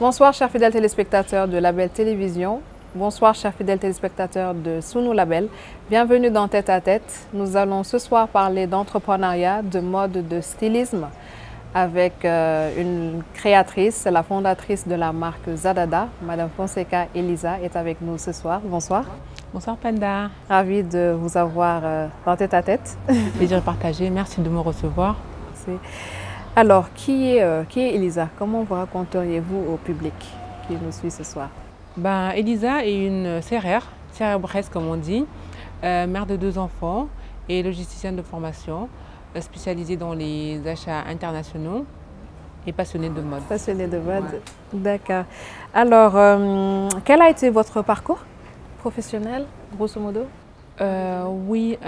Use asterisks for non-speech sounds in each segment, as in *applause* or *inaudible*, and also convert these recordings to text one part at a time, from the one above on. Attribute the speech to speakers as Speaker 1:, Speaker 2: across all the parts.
Speaker 1: Bonsoir chers fidèles téléspectateurs de Label Télévision. Bonsoir chers fidèles téléspectateurs de Sous Label. Bienvenue dans Tête à Tête. Nous allons ce soir parler d'entrepreneuriat, de mode, de stylisme avec euh, une créatrice, la fondatrice de la marque Zadada, Madame Fonseca Elisa est avec nous ce soir. Bonsoir.
Speaker 2: Bonsoir Panda.
Speaker 1: Ravie de vous avoir euh, dans Tête à Tête. *laughs*
Speaker 2: Plaisir partagé. Merci de me recevoir. Merci.
Speaker 1: Alors, qui est, euh, qui est Elisa? Comment vous raconteriez-vous au public qui nous suit ce soir?
Speaker 2: Ben, Elisa est une CRR, CRR comme on dit, euh, mère de deux enfants et logisticienne de formation, spécialisée dans les achats internationaux et passionnée de mode.
Speaker 1: Passionnée de mode, d'accord. Alors, quel a été votre parcours? Professionnel, grosso modo?
Speaker 2: Oui,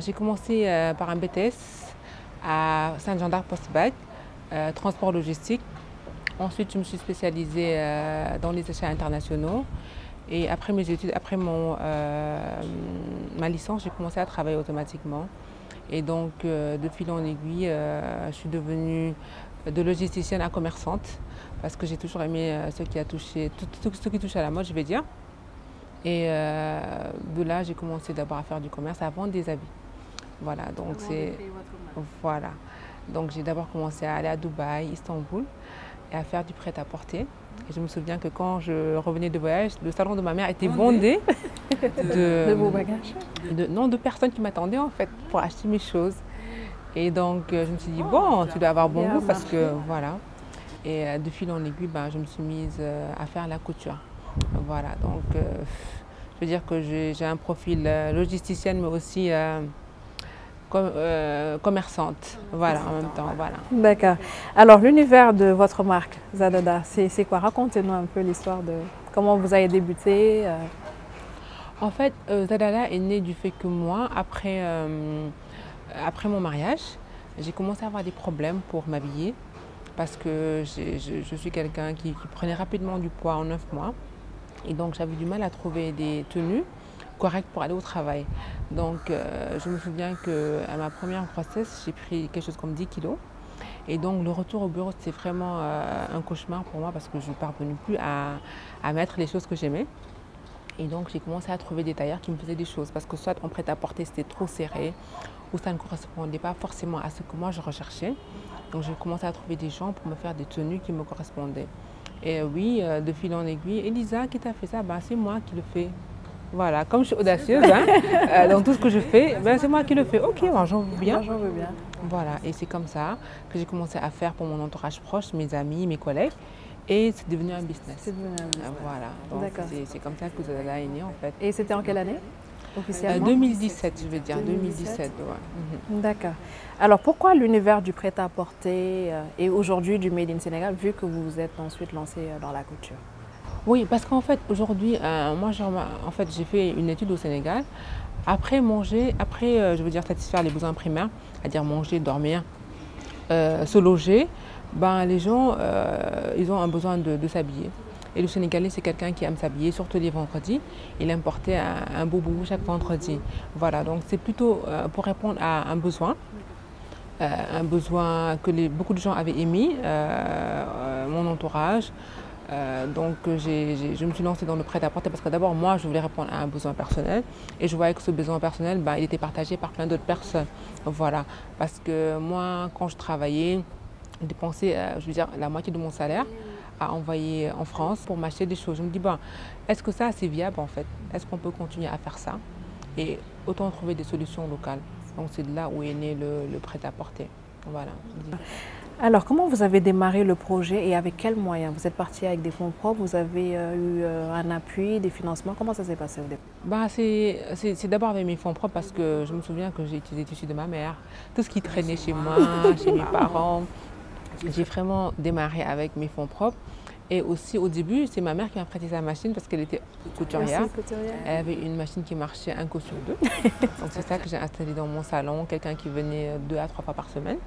Speaker 2: j'ai commencé par un BTS à Saint-Jean d'Arc post-bac, euh, transport logistique. Ensuite, je me suis spécialisée euh, dans les achats internationaux. Et après mes études, après mon, euh, ma licence, j'ai commencé à travailler automatiquement. Et donc, de fil en aiguille, je suis devenue de logisticienne à commerçante parce que j'ai toujours aimé qui ce qui touche à la mode, je vais dire. Et de là, j'ai commencé d'abord à faire du commerce, à vendre des habits. Voilà, donc c'est. Voilà. Donc j'ai d'abord commencé à aller à Dubaï, Istanbul et à faire du prêt-à-porter. Et je me souviens que quand je revenais de voyage, le salon de ma mère était bondé *laughs*
Speaker 1: de, de vos bagages
Speaker 2: de, Non, de personnes qui m'attendaient en fait pour acheter mes choses. Et donc euh, je me suis dit, bon, tu dois avoir bon goût parce que voilà. Et euh, de fil en aiguille, ben, je me suis mise euh, à faire la couture. Voilà, donc je veux dire que j'ai un profil logisticienne, mais aussi euh, commerçante. Voilà, en même temps. Voilà.
Speaker 1: D'accord. Alors, l'univers de votre marque, Zadada, c'est quoi? Racontez-nous un peu l'histoire de comment vous avez débuté. Euh.
Speaker 2: En fait, euh, Zadada est né du fait que moi, après, après mon mariage, j'ai commencé à avoir des problèmes pour m'habiller parce que je, suis quelqu'un qui, qui, prenait rapidement du poids en 9 mois. Et donc, j'avais du mal à trouver des tenues correct pour aller au travail. Donc, euh, je me souviens qu'à ma première grossesse, j'ai pris quelque chose comme 10 kilos. Et donc, le retour au bureau, c'était vraiment euh, un cauchemar pour moi parce que je ne parvenais plus à, mettre les choses que j'aimais. Et donc, j'ai commencé à trouver des tailleurs qui me faisaient des choses parce que soit en prêt-à-porter, c'était trop serré ou ça ne correspondait pas forcément à ce que moi je recherchais. Donc, j'ai commencé à trouver des gens pour me faire des tenues qui me correspondaient. Et oui, euh, de fil en aiguille, Elisa, qui t'a fait ça ben, C'est moi qui le fais. Voilà, comme je suis audacieuse hein, *laughs* euh, dans tout ce que je fais, ben c'est moi qui le fais. Ok, j'en veux bien.
Speaker 1: J'en veux bien.
Speaker 2: Voilà, et c'est comme ça que j'ai commencé à faire pour mon entourage proche, mes amis, mes collègues. Et c'est devenu un business.
Speaker 1: C'est devenu un business.
Speaker 2: voilà, c'est comme ça que Zala est né en fait.
Speaker 1: Et c'était en quelle année? Officiellement
Speaker 2: 2017, je veux dire, 2017.
Speaker 1: Mhm. D'accord. Alors pourquoi l'univers du prêt-à-porter euh, et aujourd'hui du Made in Sénégal, vu que vous vous êtes ensuite lancé euh, dans la couture?
Speaker 2: Oui, parce qu'en fait, aujourd'hui, euh, moi, en fait, j'ai fait une étude au Sénégal. Après manger, après, euh, je veux dire, satisfaire les besoins primaires, c'est-à-dire manger, dormir, euh, se loger, ben, les gens, ils ont un besoin de, s'habiller. Et le Sénégalais, c'est quelqu'un qui aime s'habiller, surtout les vendredis. Il aime porter un, beau boubou chaque vendredi. Voilà, donc c'est plutôt pour répondre à un besoin. un besoin que beaucoup de gens avaient émis, mon entourage, euh, donc je me suis lancée dans le prêt-à-porter parce que d'abord moi je voulais répondre à un besoin personnel et je voyais que ce besoin personnel bah, il était partagé par plein d'autres personnes. Voilà, parce que moi quand je travaillais, je dépensais euh, je veux dire, la moitié de mon salaire à envoyer en France pour m'acheter des choses. Je me dis, bon, est-ce que ça c'est viable en fait? Est-ce qu'on peut continuer à faire ça? Et autant trouver des solutions locales. Donc c'est de là où est né le, le prêt-à-porter. Voilà.
Speaker 1: Alors, comment vous avez démarré le projet et avec quels moyens? Vous êtes parti avec des fonds propres, vous avez euh, eu euh, un appui, des financements. Comment ça s'est passé au début
Speaker 2: bah, C'est d'abord avec mes fonds propres parce que je me souviens que j'ai utilisé les tissus de ma mère, tout ce qui traînait chez moi, chez mes *laughs* parents. J'ai vraiment démarré avec mes fonds propres. Et aussi au début, c'est ma mère qui m'a prêté sa machine parce qu'elle était couturière. Elle avait une machine qui marchait un coup sur deux. *laughs* Donc c'est ça que j'ai installé dans mon salon, quelqu'un qui venait deux à trois fois par semaine.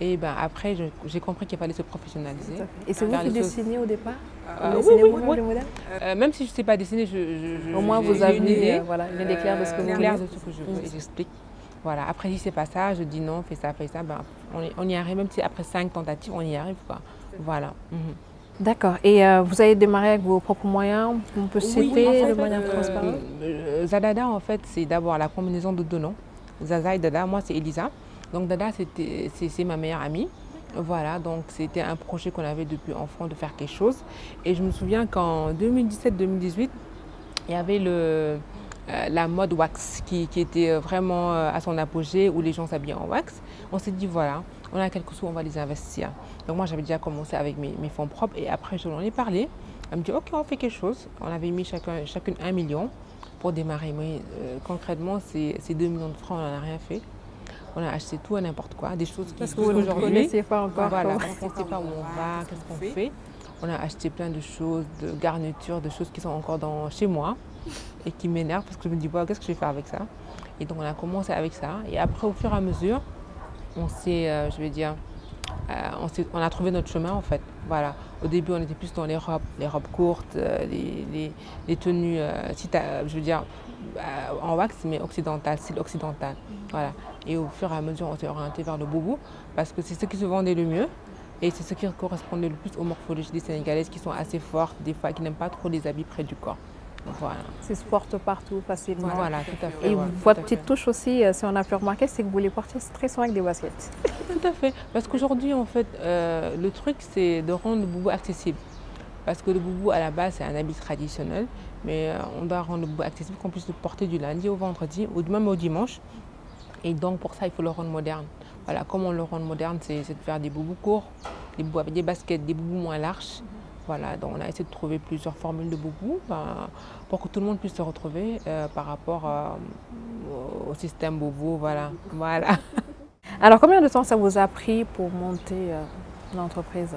Speaker 2: Et ben après, j'ai compris qu'il fallait se professionnaliser.
Speaker 1: Et c'est vous qui dessinez au départ
Speaker 2: euh, oui, oui, oui. Euh, même si je ne sais pas dessiner, je,
Speaker 1: au moins vous avez une idée, voilà, une idée claire de ce que vous
Speaker 2: voulez. de ce que je veux et j'explique. Voilà. Après, si c'est pas ça, je dis non, fais ça, fais ça. Ben, on, y arrive, même si après cinq tentatives, on y arrive. Quoi. Voilà. Mhm.
Speaker 1: D'accord. Et euh, vous avez démarré avec vos propres moyens On peut citer de manière transparente
Speaker 2: Zadada, en fait, c'est d'abord la combinaison de deux noms. Zaza et Dada. Moi, c'est Elisa. Donc Dada, c'est ma meilleure amie. Voilà, donc c'était un projet qu'on avait depuis enfant de faire quelque chose. Et je me souviens qu'en 2017-2018, il y avait le, euh, la mode wax qui, était vraiment euh, à son apogée où les gens s'habillaient en wax. On s'est dit voilà, on a quelques sous, on va les investir. Donc moi j'avais déjà commencé avec mes, fonds propres et après je en ai parlé. Elle me dit ok on fait quelque chose. On avait mis chacun, chacune un million pour démarrer. Mais euh, concrètement c'est 2 millions de francs, on n'en a rien fait on a acheté tout à n'importe quoi, des choses qui
Speaker 1: Parce que vous ne connaissez pas encore.
Speaker 2: Voilà, on ne sait pas où on va, qu'est-ce qu'on fait. On a acheté plein de choses, de garnitures, de choses qui sont encore dans, chez moi et qui m'énervent parce que je me dis, qu'est-ce que je vais faire avec ça? Et donc on a commencé avec ça. Et après, au fur et à mesure, on s'est, euh, je vais dire, euh, on, a trouvé notre chemin en fait. Voilà. Au début, on était plus dans les robes, les robes courtes, euh, les, tenues, je veux dire, en wax, mais occidental, style occidental. Voilà. Et au fur et à mesure, on s'est orienté vers le boubou parce que c'est ce qui se vendait le mieux. Et c'est ce qui correspondait le plus aux morphologies des Sénégalaises qui sont assez fortes, des fois qui n'aiment pas trop les habits près du corps.
Speaker 1: Voilà. C'est se porte partout facilement.
Speaker 2: Voilà, tout à fait.
Speaker 1: Et votre petite touche aussi, euh, si on a pu remarquer, c'est que vous les portez très souvent avec des baskets. *laughs*
Speaker 2: Tout à fait. Parce qu'aujourd'hui, en fait, euh, le truc, c'est de rendre le boubou accessible. Parce que le boubou, à la base, c'est un habit traditionnel, mais euh, on doit rendre le boubou accessible, qu'on puisse le porter du lundi au vendredi, ou même au dimanche. Et donc pour ça, il faut le rendre moderne. Voilà, comment le rendre moderne, c'est de faire des boubous courts, des boubous avec des baskets, des boubous moins larges. Voilà, donc on a essayé de trouver plusieurs formules de boubous ben, pour que tout le monde puisse se retrouver euh, par rapport euh, au système boubou. Voilà. voilà. *laughs*
Speaker 1: Alors combien de temps ça vous a pris pour monter euh, l'entreprise?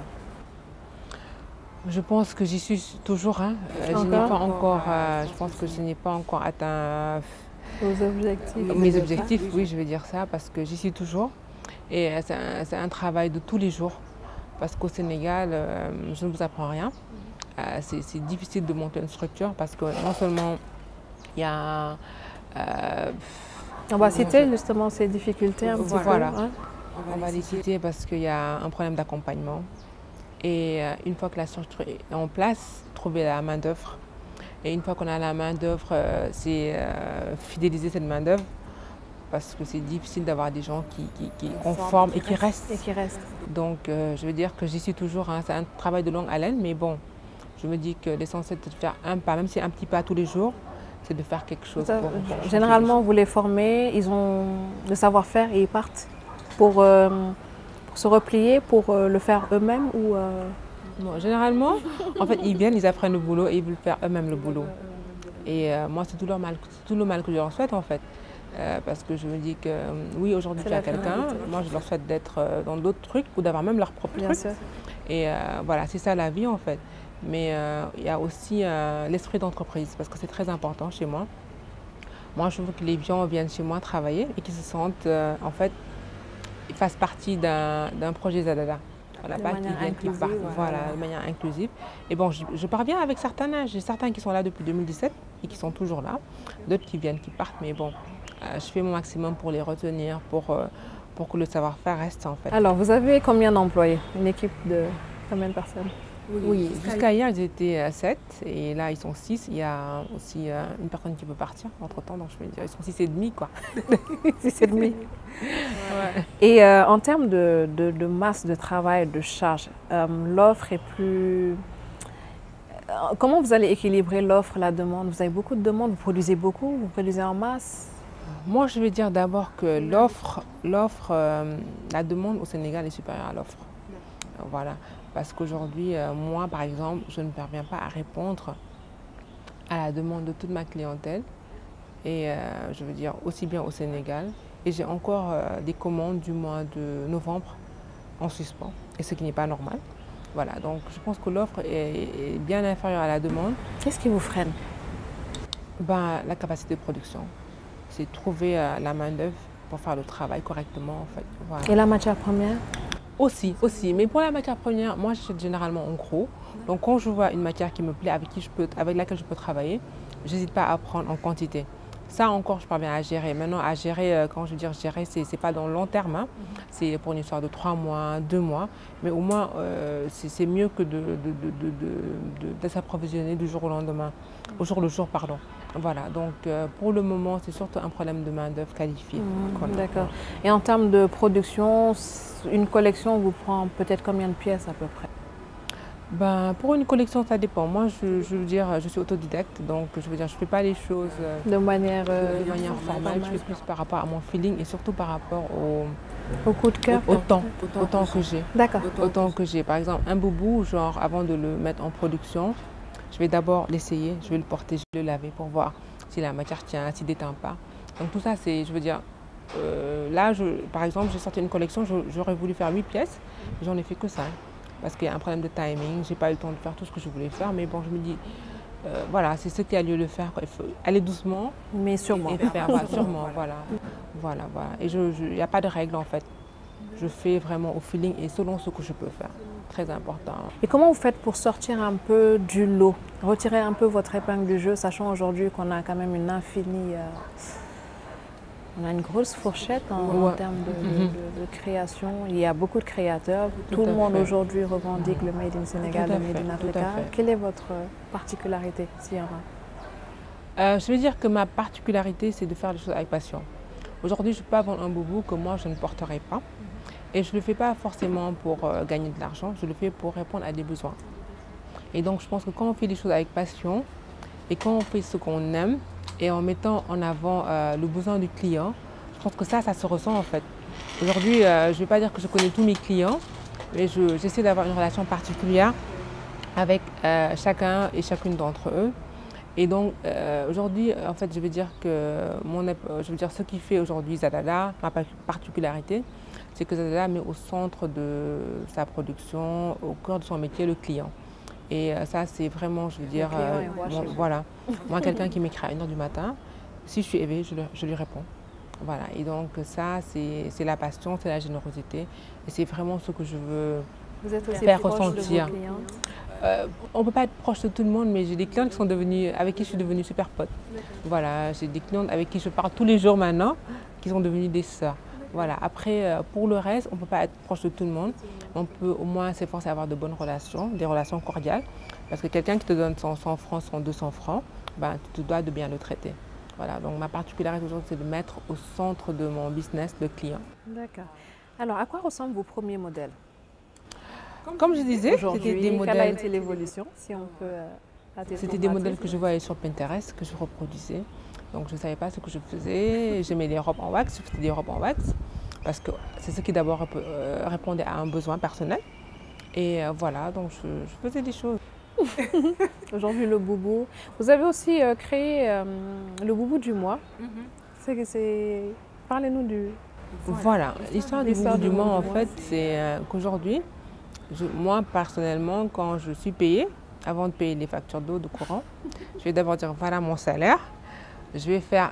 Speaker 2: Je pense que j'y suis toujours. Hein. je n'ai pas encore. je pense que je n'ai pas encore atteint
Speaker 1: vos objectifs
Speaker 2: Mes objectifs, oui, je vais dire ça parce que j'y suis toujours. Et c'est un, travail de tous les jours. Parce qu'au Sénégal, euh, je ne vous apprends rien. Euh, c'est difficile de monter une structure parce que non seulement il y a.
Speaker 1: Euh, on va citer justement ces difficultés un petit
Speaker 2: voilà. Hein. On va les citer parce qu'il y a un problème d'accompagnement. Et une fois que la structure est en place, trouver la main-d'œuvre et une fois qu'on a la main-d'œuvre, c'est fidéliser cette main-d'œuvre parce que c'est difficile d'avoir des gens qui, qui, conforment et qui restent.
Speaker 1: Et qui restent.
Speaker 2: Donc, euh, je veux dire que j'y suis toujours. Hein. C'est un travail de longue haleine, mais bon, je me dis que l'essentiel, c'est de faire un pas, même si un petit pas tous les jours, c'est de faire quelque chose.
Speaker 1: généralement, vous les formez, ils ont le savoir-faire et ils partent pour, pour se replier, pour le faire eux-mêmes ou
Speaker 2: généralement, en fait, ils viennent, ils apprennent le boulot et ils veulent faire eux-mêmes le boulot. Et euh, moi, c'est tout, mal, tout le mal que je leur souhaite, en fait. Euh, parce que je me dis que euh, oui, aujourd'hui, tu as quelqu'un. Moi, je leur souhaite d'être dans d'autres trucs ou d'avoir même leur propre truc. Et voilà, c'est ça la vie, en fait. Mais il y a aussi l'esprit d'entreprise, parce que c'est très important chez moi. Moi, je veux que les gens viennent chez moi travailler et qu'ils se sentent, en fait, ils fassent partie d'un projet Zadada.
Speaker 1: Voilà, de manière inclusive,
Speaker 2: voilà, de manière inclusive. Et bon, je, parviens avec certains âges. J'ai certains qui sont là depuis 2017 et qui sont toujours là. D'autres qui viennent, qui partent. Mais bon, euh, je fais mon maximum pour les retenir, pour, euh, pour que le savoir-faire reste en fait.
Speaker 1: Alors, vous avez combien d'employés? Une équipe de combien de personnes?
Speaker 2: Oui, jusqu'à hier, ils étaient 7 et là, ils sont 6. Il y a aussi euh, une personne qui peut partir entre-temps, donc je vais dire, ils sont 6 et demi, quoi. *laughs*
Speaker 1: 6 et demi. Et euh, en termes de, de, masse de travail, de charge, euh, l'offre est plus... Comment vous allez équilibrer l'offre, la demande? Vous avez beaucoup de demandes, vous produisez beaucoup, vous produisez en masse?
Speaker 2: Moi, je vais dire d'abord que l'offre, l'offre, la demande au Sénégal est supérieure à l'offre. Voilà. Parce qu'aujourd'hui, euh, moi, par exemple, je ne parviens pas à répondre à la demande de toute ma clientèle. Et euh, je veux dire aussi bien au Sénégal. Et j'ai encore euh, des commandes du mois de novembre en suspens. Et ce qui n'est pas normal. Voilà, donc je pense que l'offre est, bien inférieure à la demande.
Speaker 1: Qu'est-ce qui vous freine?
Speaker 2: Ben, La capacité de production. C'est trouver la main-d'œuvre pour faire le travail correctement. En fait.
Speaker 1: Et la matière première?
Speaker 2: Aussi, aussi. Mais pour la matière première, moi, j'achète généralement en gros. Donc, quand je vois une matière qui me plaît, avec, qui je peux, avec laquelle je peux travailler, j'hésite pas à prendre en quantité. Ça encore, je parviens à gérer. Maintenant, à gérer, euh, quand je veux dire gérer, c'est n'est pas dans le long terme. Hein. C'est pour une histoire de trois mois, deux mois. Mais au moins, euh, c'est mieux que de, de, de, de s'approvisionner du jour au lendemain, au jour le jour, pardon. Voilà, donc euh, pour le moment, c'est surtout un problème de main-d'œuvre qualifiée.
Speaker 1: Mmh, D'accord. Et en termes de production, une collection vous prend peut-être combien de pièces à peu près?
Speaker 2: Ben, pour une collection, ça dépend. Moi, je, je, veux dire, je suis autodidacte, donc je veux dire, je ne fais pas les choses
Speaker 1: euh, de manière, euh,
Speaker 2: de manière formelle. Je fais plus par rapport à mon feeling et surtout par rapport au,
Speaker 1: au coup de cœur,
Speaker 2: au, temps, au temps que j'ai.
Speaker 1: D'accord.
Speaker 2: Au temps que j'ai. Par exemple, un boubou, genre avant de le mettre en production, je vais d'abord l'essayer, je vais le porter, je vais le laver pour voir si la matière tient, s'il ne déteint pas. Donc tout ça, c'est, je veux dire, euh, là, je, par exemple, j'ai sorti une collection, j'aurais voulu faire 8 pièces, j'en ai fait que 5 parce qu'il y a un problème de timing. J'ai pas eu le temps de faire tout ce que je voulais faire, mais bon, je me dis, euh, voilà, c'est ce qui a lieu de faire. Il faut aller doucement,
Speaker 1: mais sûrement.
Speaker 2: Et faire, voilà, *laughs* sûrement, voilà, voilà, voilà. Et il n'y a pas de règle en fait. Je fais vraiment au feeling et selon ce que je peux faire. Très important.
Speaker 1: Et comment vous faites pour sortir un peu du lot, retirer un peu votre épingle du jeu, sachant aujourd'hui qu'on a quand même une infinie euh, on a une grosse fourchette en, termes mhm. de, création. Il y a beaucoup de créateurs. Tout, le monde aujourd'hui revendique le Made in Sénégal, le Made in Africa. Quelle est votre particularité, s'il y en a
Speaker 2: euh, Je veux dire que ma particularité, c'est de faire les choses avec passion. Aujourd'hui, je peux pas vendre un boubou que moi, je ne porterai pas. Et je ne le fais pas forcément pour euh, gagner de l'argent, je le fais pour répondre à des besoins. Et donc, je pense que quand on fait les choses avec passion et quand on fait ce qu'on aime, et en mettant en avant euh, le besoin du client, je pense que ça, ça se ressent en fait. Aujourd'hui, euh, je ne vais pas dire que je connais tous mes clients, mais j'essaie d'avoir une relation particulière avec chacun et chacune d'entre eux. Et donc aujourd'hui, en fait, je veux dire que mon, je veux dire ce qui fait aujourd'hui Zadada, ma particularité, c'est que Zadada met au centre de sa production, au cœur de son métier, le client. Et euh, ça, c'est vraiment, je veux dire, euh, voilà. *laughs* Moi, quelqu'un qui m'écrit à 1h du matin, si je suis éveillée, je, lui réponds. Voilà. Et donc, ça, c'est la passion, c'est la générosité. Et c'est vraiment ce que je veux
Speaker 1: Vous êtes aussi
Speaker 2: faire ressentir. Euh, on ne peut pas être proche de tout le monde, mais j'ai des clients qui sont devenus, avec qui je suis devenue super pote. Voilà, j'ai des clients avec qui je parle tous les jours maintenant, qui sont devenus des sœurs. Voilà. Après, euh, pour le reste, on ne peut pas être proche de tout le monde. On peut au moins s'efforcer à avoir de bonnes relations, des relations cordiales. Parce que quelqu'un qui te donne 100 francs, 200 francs, ben, tu te dois de bien le traiter. Voilà, donc ma particularité aujourd'hui, c'est de mettre au centre de mon business le client.
Speaker 1: D'accord. Alors, à quoi ressemblent vos premiers modèles?
Speaker 2: Comme je disais, c'était des modèles. Quelle
Speaker 1: a été l'évolution, si on peut euh,
Speaker 2: C'était des modèles que je voyais sur Pinterest, que je reproduisais. Donc je ne savais pas ce que je faisais. J'aimais les robes en wax, je faisais des robes en wax parce que c'est ce qui d'abord euh, répondait à un besoin personnel. Et euh, voilà, donc je, faisais des choses. *laughs*
Speaker 1: Aujourd'hui, le boubou. Vous avez aussi euh, créé le boubou du mois. C'est, Parlez-nous du.
Speaker 2: Voilà, l'histoire du boubou du mois, en fait, c'est qu'aujourd'hui, moi personnellement, quand je suis payée, avant de payer les factures d'eau, de courant, je vais d'abord dire voilà mon salaire je vais faire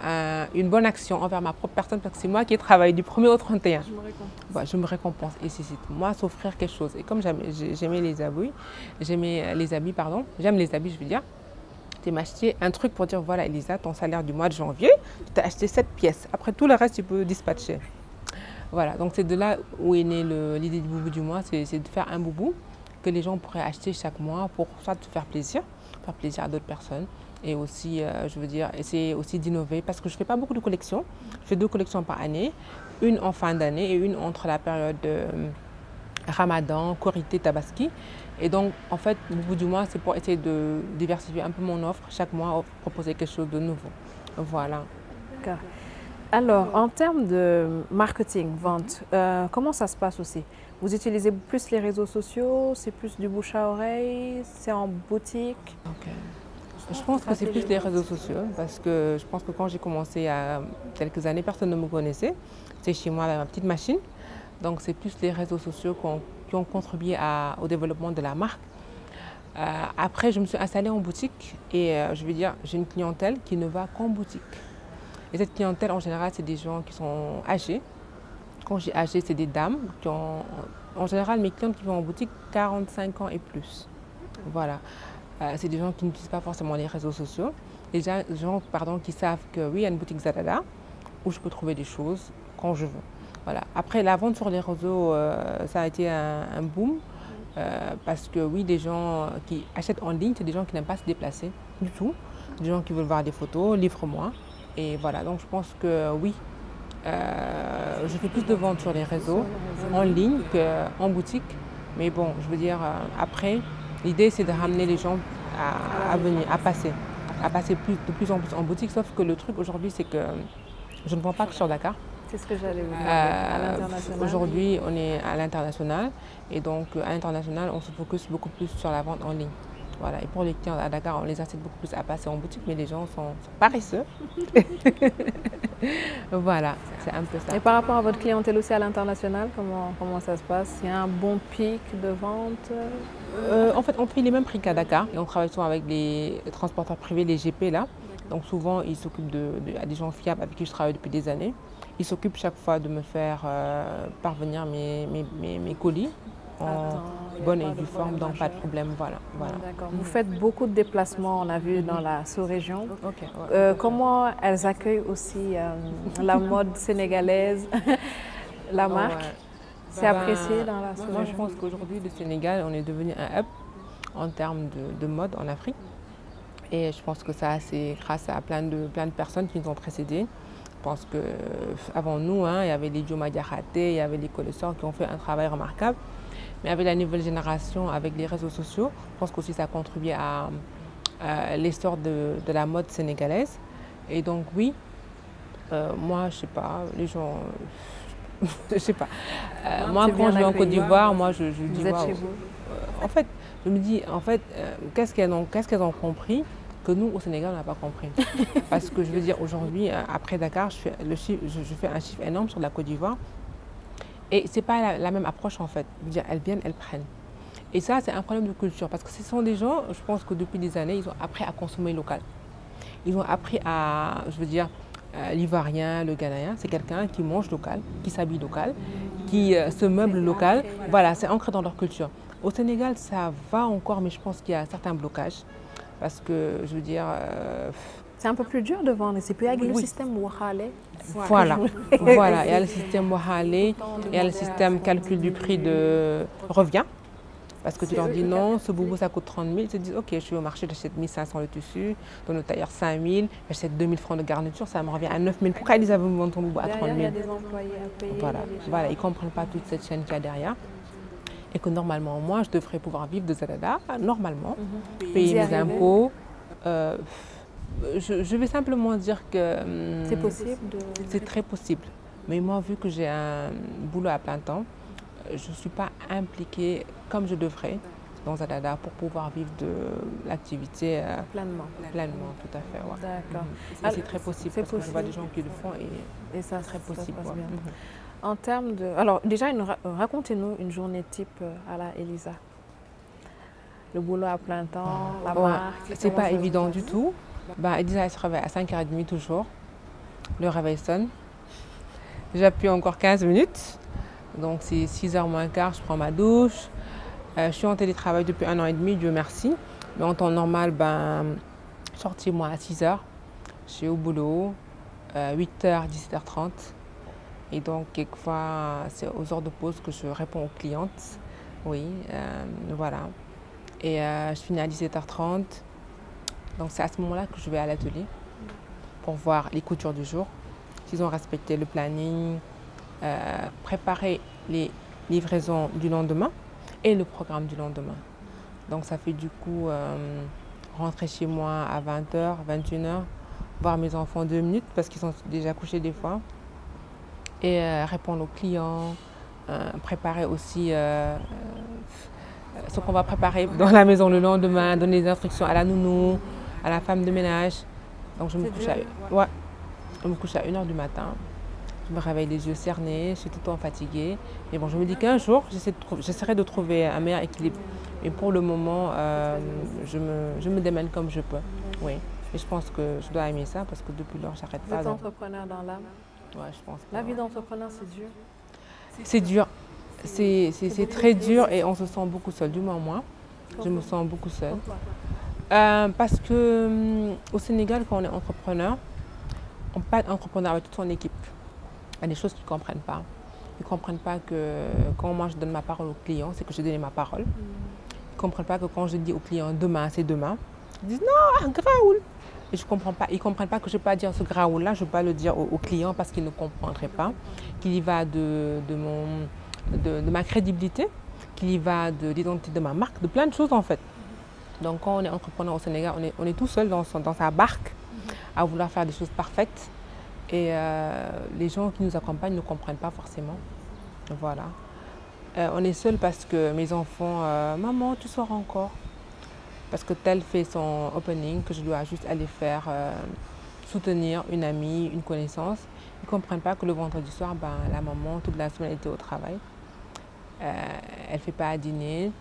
Speaker 2: une bonne action envers ma propre personne parce que c'est moi qui ai travaillé du 1er au 31. Je me récompense. je me récompense. Et c'est moi s'offrir quelque chose. Et comme j'aimais les habits, j'aimais les habits, pardon, j'aime les habits, je veux dire, tu m'acheter un truc pour dire voilà Elisa, ton salaire du mois de janvier, tu t'as acheté cette pièce. Après tout le reste, tu peux dispatcher. Voilà, donc c'est de là où est née l'idée du boubou du mois, c'est de faire un boubou que les gens pourraient acheter chaque mois pour soit te faire plaisir, faire plaisir à d'autres personnes, et aussi, euh, je veux dire, essayer aussi d'innover parce que je ne fais pas beaucoup de collections. Je fais deux collections par année, une en fin d'année et une entre la période de Ramadan, Korité, Tabaski. Et donc, en fait, au bout du mois, c'est pour essayer de diversifier un peu mon offre. Chaque mois, proposer quelque chose de nouveau. Voilà.
Speaker 1: D'accord. Alors, en termes de marketing, vente, euh, comment ça se passe aussi? Vous utilisez plus les réseaux sociaux C'est plus du bouche à oreille C'est en boutique?
Speaker 2: Je pense que c'est plus les réseaux sociaux parce que je pense que quand j'ai commencé il y a quelques années, personne ne me connaissait. C'est chez moi ma petite machine. Donc c'est plus les réseaux sociaux qui ont, contribué au développement de la marque. Euh, après, je me suis installée en boutique et euh, je veux dire, j'ai une clientèle qui ne va qu'en boutique. Et cette clientèle, en général, c'est des gens qui sont âgés. Quand j'ai âgé, c'est des dames qui ont en général, mes clientes qui vont en boutique, 45 ans et plus. Voilà. Euh, c'est des gens qui n'utilisent pas forcément les réseaux sociaux. Des gens pardon, qui savent que oui, il y a une boutique Zalala où je peux trouver des choses quand je veux. Voilà. Après, la vente sur les réseaux, euh, ça a été un, boom. Euh, parce que oui, des gens qui achètent en ligne, c'est des gens qui n'aiment pas se déplacer du tout. Des gens qui veulent voir des photos, livre-moi. Et voilà, donc je pense que oui, je fais plus de ventes sur les réseaux, en ligne qu'en boutique. Mais bon, je veux dire, après, L'idée, c'est de ramener les gens à, venir, à passer, à passer plus, de plus en plus en boutique. Sauf que le truc aujourd'hui, c'est que je ne vends pas que sur Dakar.
Speaker 1: C'est ce que j'allais vous dire. à l'international.
Speaker 2: Aujourd'hui, on est à l'international. Et donc, à l'international, on se focus beaucoup plus sur la vente en ligne. Voilà. Et pour les clients à Dakar, on les incite beaucoup plus à passer en boutique, mais les gens sont, paresseux. *laughs* voilà, c'est un peu ça.
Speaker 1: Et par rapport à votre clientèle aussi à l'international, comment, comment ça se passe? Il y a un bon pic de vente?
Speaker 2: Euh, En fait, on fait les mêmes prix qu'à Dakar. Et on travaille souvent avec les transporteurs privés, les GP là. Donc souvent, ils s'occupent de, des gens fiables avec qui je travaille depuis des années. Ils s'occupent chaque fois de me faire euh, parvenir mes, mes, mes colis en bonne et due forme, donc pas de problème. Voilà, voilà.
Speaker 1: Vous faites beaucoup de déplacements, on a vu dans la sous-région. Euh, comment elles accueillent aussi euh, la mode sénégalaise, *laughs* la ah marque? C'est ben, apprécié dans la sous-région
Speaker 2: Moi, je pense qu'aujourd'hui, le Sénégal, on est devenu un hub en termes de, de mode en Afrique. Et je pense que ça, c'est grâce à plein de, plein de personnes qui nous ont précédés. Je pense qu'avant nous, hein, il y avait les Joma il y avait les connaisseurs qui ont fait un travail remarquable. Mais avec la nouvelle génération, avec les réseaux sociaux, je pense qu'aussi ça a contribué à, l'histoire de, la mode sénégalaise. Et donc oui, euh, moi, je sais pas, les gens, *laughs* je sais pas. Euh, moi, quand je vais en Côte d'Ivoire, moi, je, dis,
Speaker 1: chez vous
Speaker 2: euh, En fait, je me dis, en fait, qu'est-ce qu'elles ont, qu'est-ce qu'elles ont compris que nous, au Sénégal, on n'a pas compris? *laughs* Parce que je veux dire, aujourd'hui, après Dakar, je fais, le je fais un chiffre énorme sur la Côte d'Ivoire. Et ce n'est pas la, même approche en fait. Elles viennent, elles prennent. Et ça, c'est un problème de culture parce que ce sont des gens, je pense que depuis des années, ils ont appris à consommer local. Ils ont appris à, je veux dire, euh, l'ivoirien, le ghanéen, c'est quelqu'un qui mange local, qui s'habille local, qui euh, se meuble local. Voilà, c'est ancré dans leur culture. Au Sénégal, ça va encore, mais je pense qu'il y a certains blocages. Parce que, je veux dire, euh,
Speaker 1: c'est un peu plus dur de vendre. C'est plus avec le système Wahale.
Speaker 2: Voilà. *laughs* voilà. Il y a le système Wahale, il y a le système calcul du prix de revient. Parce que tu leur dis non, ce boubou ça coûte 30 000. Ils te disent ok, je suis au marché, j'achète 1500 le tissu, dans le tailleur 5 000, j'achète 2 000 francs de garniture, ça me revient à 9 000. Pourquoi ils avaient vendu ton boubou à 30 000 Il y a des employés à payer. Voilà, voilà. ils ne comprennent pas toute cette chaîne qu'il y a derrière. Et que normalement, moi, je devrais pouvoir vivre de Zalada, normalement, mhm. payer mes impôts. Euh, je, vais simplement dire que...
Speaker 1: Hum, c'est possible
Speaker 2: C'est très possible. Mais moi, vu que j'ai un boulot à plein temps, je ne suis pas impliquée comme je devrais dans Zadada pour pouvoir vivre de l'activité
Speaker 1: euh, pleinement.
Speaker 2: Pleinement, tout à fait.
Speaker 1: D'accord.
Speaker 2: Mhm. C'est très possible parce vois des gens qui le font et, ça, c'est très possible. Mhm.
Speaker 1: En termes de... Alors déjà, racontez-nous une journée type euh, à la Elisa. Le boulot à plein temps, la marque.
Speaker 2: C'est pas évident du tout. Ben, elle se réveille à 5h30 toujours. Le réveil sonne. J'appuie encore 15 minutes. Donc c'est 6h moins quart, je prends ma douche. Euh, je suis en télétravail depuis un an et demi, Dieu merci. Mais en temps normal, ben, sorti moi à 6h. Je suis au boulot, 8h, euh, 17h30. Et donc, quelquefois, c'est aux heures de pause que je réponds aux clientes. Oui, euh, voilà. Et je finis à 17h30. Donc c'est à ce moment-là que je vais à l'atelier pour voir les coutures du jour, s'ils ont respecté le planning, euh, préparer les livraisons du lendemain et le programme du lendemain. Donc ça fait du coup euh, rentrer chez moi à 20h, 21h, voir mes enfants deux minutes parce qu'ils sont déjà couchés des fois et euh, répondre aux clients, préparer aussi ce qu'on va préparer dans la maison le lendemain, donner des instructions à la nounou, à la femme de ménage. Donc je me couche, à, ouais, je me couche à 1h du matin. Je me réveille les yeux cernés, je suis tout le temps fatiguée. Et bon, je me dis qu'un jour, j'essaierai de, trouver un meilleur équilibre. Et pour le moment, euh, je, me, je me démène comme je peux. Oui. Et je pense que je dois aimer ça parce que depuis lors, j'arrête pas.
Speaker 1: Vous êtes entrepreneur dans l'âme
Speaker 2: Ouais, je pense.
Speaker 1: La vie d'entrepreneur, c'est dur
Speaker 2: C'est dur. C'est très dur et on se sent beaucoup seul, du moins moi. Je me sens beaucoup seule. Euh, parce que hum, au Sénégal, quand on est entrepreneur, on peut être entrepreneur avec toute son équipe. Il y a des choses qu'ils ne comprennent pas. Ils ne comprennent pas que quand moi je donne ma parole au client, c'est que je donne ma parole. Ils ne comprennent pas que quand je dis au client demain, c'est demain. Ils disent non, un graoul. Et je comprends pas. Ils ne comprennent pas que je ne vais pas dire ce graoul-là, je ne vais pas le dire au, client parce qu'ils ne comprendraient pas. Qu'il y va de, de, mon, de, de ma crédibilité, qu'il y va de l'identité de ma marque, de plein de choses en fait. Donc quand on est entrepreneur au Sénégal, on est, tout seul dans, sa barque à vouloir faire des choses parfaites. Et euh, les gens qui nous accompagnent ne comprennent pas forcément. Voilà. Euh, on est seul parce que mes enfants, euh, maman, tu sors encore. Parce que tel fait son opening, que je dois juste aller faire soutenir une amie, une connaissance. Ils ne comprennent pas que le vendredi soir, ben, la maman, toute la semaine, était au travail. Elle ne fait pas à dîner.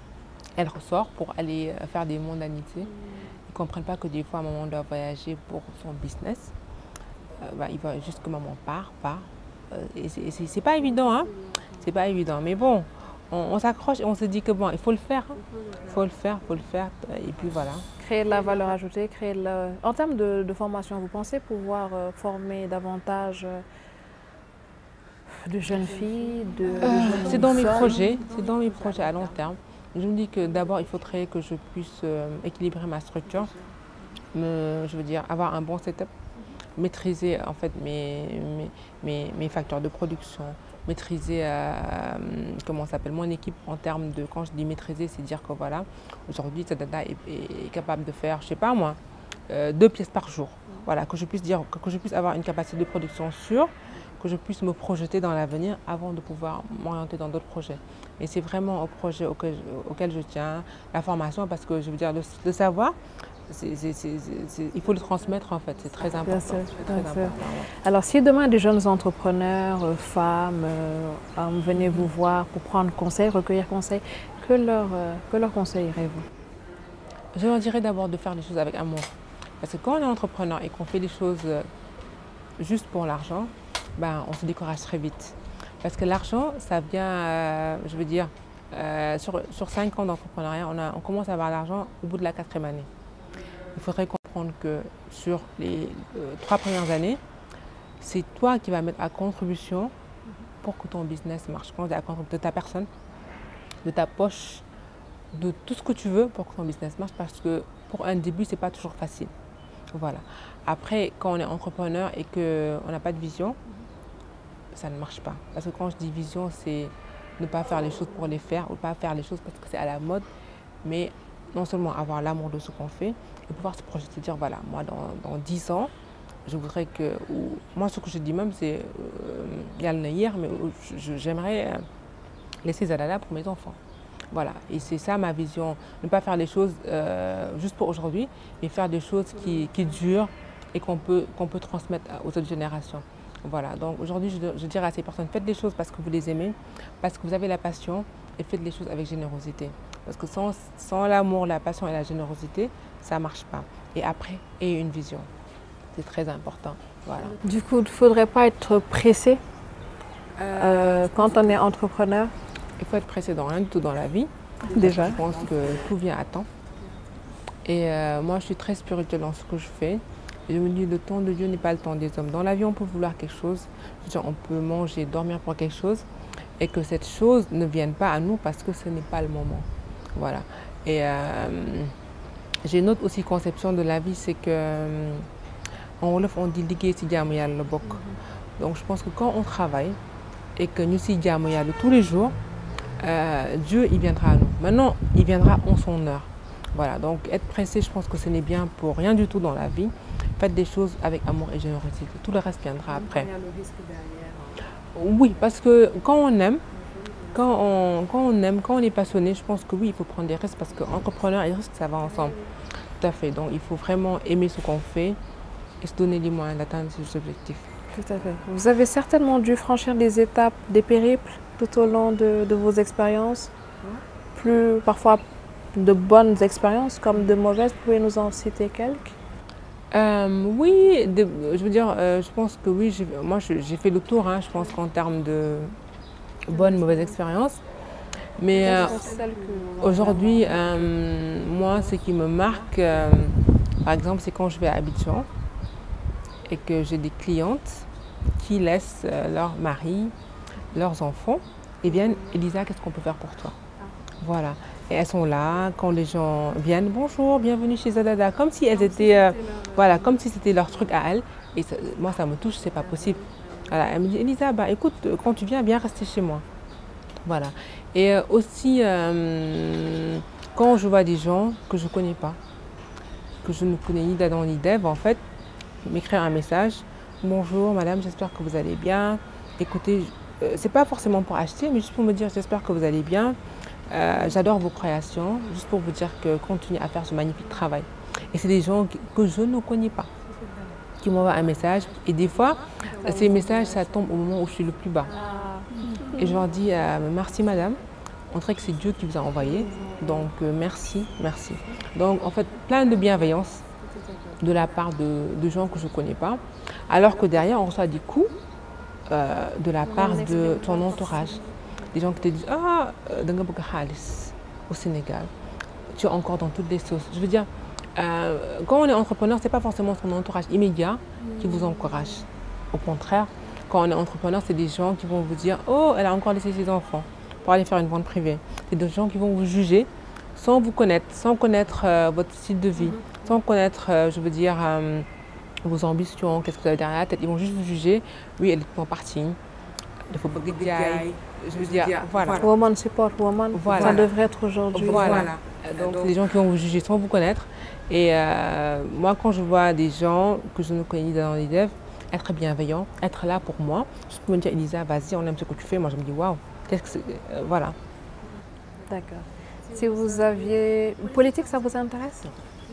Speaker 2: Elle ressort pour aller euh, faire des mondanités. Ils ne comprennent pas que des fois, maman doit voyager pour son business. Euh, bah, il va juste que maman part, part. Euh, et c'est pas évident, hein. C'est pas évident. Mais bon, on, on s'accroche et on se dit que bon, il faut le faire. Il hein. faut le faire, il faut le faire. Et puis voilà.
Speaker 1: Créer de la valeur ajoutée, créer la... En termes de, de, formation, vous pensez pouvoir former davantage de jeunes filles de, de
Speaker 2: C'est dans mes projets, c'est dans mes projets à long terme. Je me dis que d'abord, il faudrait que je puisse euh, équilibrer ma structure, je veux dire, avoir un bon setup, maîtriser en fait mes, mes, mes, facteurs de production, maîtriser euh, s'appelle mon équipe en termes de quand je dis maîtriser c'est dire que voilà aujourd'hui cette data est, capable de faire je sais pas moi euh, deux pièces par jour. Voilà que je puisse dire que je puisse avoir une capacité de production sûre que je puisse me projeter dans l'avenir avant de pouvoir m'orienter dans d'autres projets. Et c'est vraiment au projet auquel, auquel, je tiens, la formation, parce que je veux dire, le, le savoir, c est, c est, c est, il faut le transmettre en fait, c'est très important.
Speaker 1: Bien sûr,
Speaker 2: très
Speaker 1: bien sûr. Alors si demain des jeunes entrepreneurs, euh, femmes, euh, venaient vous voir pour prendre conseil, recueillir conseil, que leur, euh, que leur conseillerez-vous?
Speaker 2: Je leur dirais d'abord de faire les choses avec amour. Parce que quand on est entrepreneur et qu'on fait des choses juste pour l'argent, ben, on se décourage très vite. Parce que l'argent, ça vient, euh, je veux dire, euh, sur, sur cinq ans d'entrepreneuriat, on, commence à avoir l'argent au bout de la quatrième année. Il faudrait comprendre que sur les euh, trois premières années, c'est toi qui vas mettre à contribution pour que ton business marche. Quand à contribution de ta personne, de ta poche, de tout ce que tu veux pour que ton business marche. Parce que pour un début, ce n'est pas toujours facile. Voilà. Après, quand on est entrepreneur et qu'on n'a pas de vision, ça ne marche pas. Parce que quand je dis vision, c'est ne pas faire les choses pour les faire ou pas faire les choses parce que c'est à la mode, mais non seulement avoir l'amour de ce qu'on fait et pouvoir se projeter, dire voilà, moi dans, dans 10 ans, je voudrais que. Moi, ce que je dis même, c'est il y a le hier, mais j'aimerais euh, laisser Zalala pour mes enfants. Voilà, et c'est ça ma vision. Ne pas faire les choses euh, juste pour aujourd'hui, mais faire des choses qui, qui durent et qu'on peut, qu'on peut transmettre aux autres générations. Voilà, donc aujourd'hui, je, je, dirais à ces personnes, faites des choses parce que vous les aimez, parce que vous avez la passion et faites les choses avec générosité. Parce que sans, sans l'amour, la passion et la générosité, ça ne marche pas. Et après, ayez une vision. C'est très important. Voilà.
Speaker 1: Du coup, il ne faudrait pas être pressé euh, euh, quand on est entrepreneur?
Speaker 2: Il faut être pressé dans rien du tout dans la vie.
Speaker 1: Déjà.
Speaker 2: Je pense que tout vient à temps. Et euh, moi, je suis très spirituelle dans ce que je fais. Et je me dis, le temps de Dieu n'est pas le temps des hommes. Dans la vie, on peut vouloir quelque chose, on peut manger, dormir pour quelque chose, et que cette chose ne vienne pas à nous parce que ce n'est pas le moment. Voilà. Et euh, j'ai une autre aussi conception de la vie, c'est que euh, en Wolof, on dit liggéey ci jaamu yàlla bokk. Donc je pense que quand on travaille et que ñu si jaamu yàlla tous les jours, euh, Dieu, il viendra à nous. Maintenant, il viendra en son heure. Voilà, donc être pressé, je pense que ce n'est bien pour rien du tout dans la vie. Faites des choses avec amour et générosité. Tout le reste viendra après.
Speaker 1: Il y a le risque derrière.
Speaker 2: Oui, parce que quand on aime, quand on, quand on aime, quand on est passionné, je pense que oui, il faut prendre des risques parce qu'entrepreneur et risque, ça va ensemble. Tout à fait. Donc il faut vraiment aimer ce qu'on fait et se donner les moyens d'atteindre ses objectifs.
Speaker 1: Tout à fait. Vous avez certainement dû franchir des étapes, des périples tout au long de, de vos expériences. Plus parfois de bonnes expériences comme de mauvaises. Pouvez nous en citer quelques?
Speaker 2: Euh, oui, de, je veux dire, euh, je pense que oui, moi j'ai fait le tour, hein, je pense qu'en termes de bonnes, mauvaises expériences. Mais euh, aujourd'hui, moi, ce qui me marque, par exemple, c'est quand je vais à Abidjan et que j'ai des clientes qui laissent leur mari, leurs enfants et viennent, Elisa, qu'est-ce qu'on peut faire pour toi? Voilà. Et elles sont là, quand les gens viennent, bonjour, bienvenue chez Zadada, comme si elles étaient, si c'était leur truc à elles. Et moi, ça me touche, c'est pas possible. Elle me dit, Elisa, bah, écoute, quand tu viens, viens rester chez moi. Voilà. Et euh, aussi, euh, quand je vois des gens que je ne connais pas, que je ne connais ni d'Adam ni d'Ève, en fait, m'écrire un message. Bonjour madame, j'espère que vous allez bien. Écoutez, euh, c'est pas forcément pour acheter, mais juste pour me dire j'espère que vous allez bien. Euh, J'adore vos créations, juste pour vous dire que continuez à faire ce magnifique travail. Et c'est des gens que je ne connais pas qui m'envoient un message. Et des fois, ces messages, ça tombe au moment où je suis le plus bas. Et je leur dis euh, merci madame, on dirait que c'est Dieu qui vous a envoyé. Donc euh, merci, merci. Donc en fait, plein de bienveillance de la part de, de gens que je ne connais pas. Alors que derrière, on reçoit des coups de la part de ton entourage. Des gens qui te disent Ah, euh, da nga bëgg xaalis au Sénégal. Tu es encore dans toutes les sauces. Je veux dire, euh, quand on est entrepreneur, ce n'est pas forcément son entourage immédiat qui vous encourage. Au contraire, quand on est entrepreneur, c'est des gens qui vont vous dire Oh, elle a encore laissé ses enfants pour aller faire une vente privée. C'est des gens qui vont vous juger sans vous connaître, sans connaître euh, votre style de vie, sans connaître, je veux dire, vos ambitions, qu'est-ce que vous avez derrière la tête. Ils vont juste vous juger. Oui, elle est en partie. Il faut pas que jaay. Je veux dire, voilà.
Speaker 1: Woman support woman,
Speaker 2: Voilà.
Speaker 1: ça devrait être aujourd'hui.
Speaker 2: Voilà. Donc, c'est des gens qui vont vous juger sans vous connaître. Et euh, moi, quand je vois des gens que je ne connais ni dans les devs, être bienveillant, être là pour moi, juste pour me dire, Elisa, vas-y, on aime ce que tu fais. Moi, je me dis, waouh, qu'est-ce que c'est euh, Voilà.
Speaker 1: D'accord. Si vous aviez... Politique, ça vous intéresse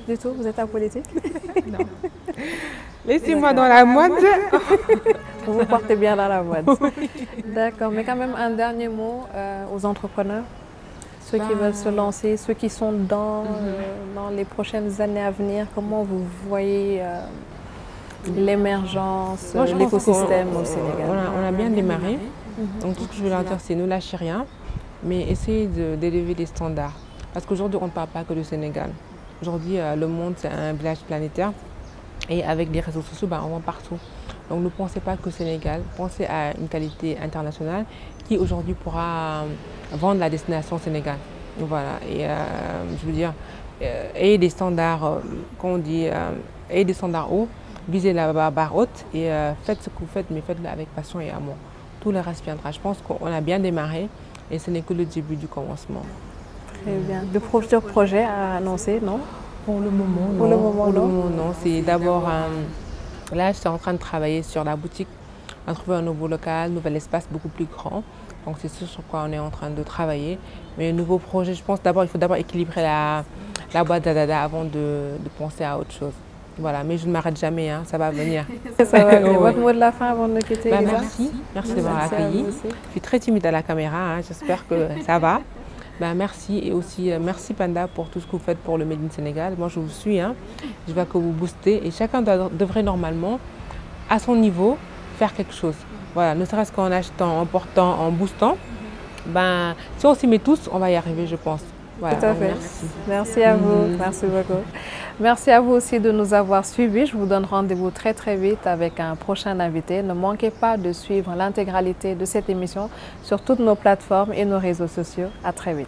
Speaker 1: Du tout? Vous êtes en politique *laughs*
Speaker 2: Laissez-moi dans la mode. *laughs*
Speaker 1: Vous vous portez bien dans la mode. *laughs* D'accord. Mais quand même, un dernier mot euh, aux entrepreneurs ceux qui
Speaker 2: Ben-
Speaker 1: veulent se lancer, ceux qui sont dans, euh, dans les prochaines années à venir, comment vous voyez euh, l'émergence, l'écosystème au Sénégal?
Speaker 2: On a, on a bien démarré. Donc, tout ce que je veux leur dire, c'est ne lâchez rien, mais essayez d'élever les standards. Parce qu'aujourd'hui, on ne parle pas que du Sénégal. Aujourd'hui, euh, le monde, c'est un village planétaire. Et avec les réseaux sociaux, bah, on va partout. Donc, ne pensez pas que Sénégal, pensez à une qualité internationale qui aujourd'hui pourra euh, vendre la destination Sénégal. Voilà. Et euh, je veux dire, euh, ayez des standards, euh, qu'on dit, euh, ayez des standards hauts, visez la barre haute et euh, faites ce que vous faites, mais faites-le avec passion et amour. Tout le reste viendra. Je pense qu'on a bien démarré et ce n'est que le début du commencement.
Speaker 1: Très bien. De futurs projets à annoncer, non?
Speaker 2: Pour le moment,
Speaker 1: Pour
Speaker 2: non.
Speaker 1: le moment,
Speaker 2: Pour le
Speaker 1: non.
Speaker 2: moment, non. C'est d'abord, euh, là, je suis en train de travailler sur la boutique, à trouver un nouveau local, un nouvel espace beaucoup plus grand. Donc, c'est ce sur quoi on est en train de travailler. Mais le nouveau projet, je pense d'abord, il faut d'abord équilibrer la, la boîte d'Adada avant de, de penser à autre chose. Voilà, mais je ne m'arrête jamais, hein, ça va venir. *laughs*
Speaker 1: Ça va. *laughs*
Speaker 2: Ouais.
Speaker 1: Votre mot de la fin avant de nous quitter
Speaker 2: Bah, merci, merci de m'avoir
Speaker 1: Merci à
Speaker 2: accueilli. Je suis très timide à la caméra, hein, j'espère que *laughs* ça va. Bah, merci et aussi euh, merci Panda pour tout ce que vous faites pour le Made in Sénégal. Moi je vous suis, hein. je vois que vous boostez et chacun doit- devrait normalement, à son niveau, faire quelque chose. Voilà, ne serait-ce qu'en achetant, en portant, en boostant. Ben, si on s'y met tous, on va y arriver, je pense. Voilà,
Speaker 1: Tout à fait.
Speaker 2: merci.
Speaker 1: Merci à vous. Merci beaucoup. Merci à vous aussi de nous avoir suivis. Je vous donne rendez-vous très très vite avec un prochain invité. Ne manquez pas de suivre l'intégralité de cette émission sur toutes nos plateformes et nos réseaux sociaux. À très vite.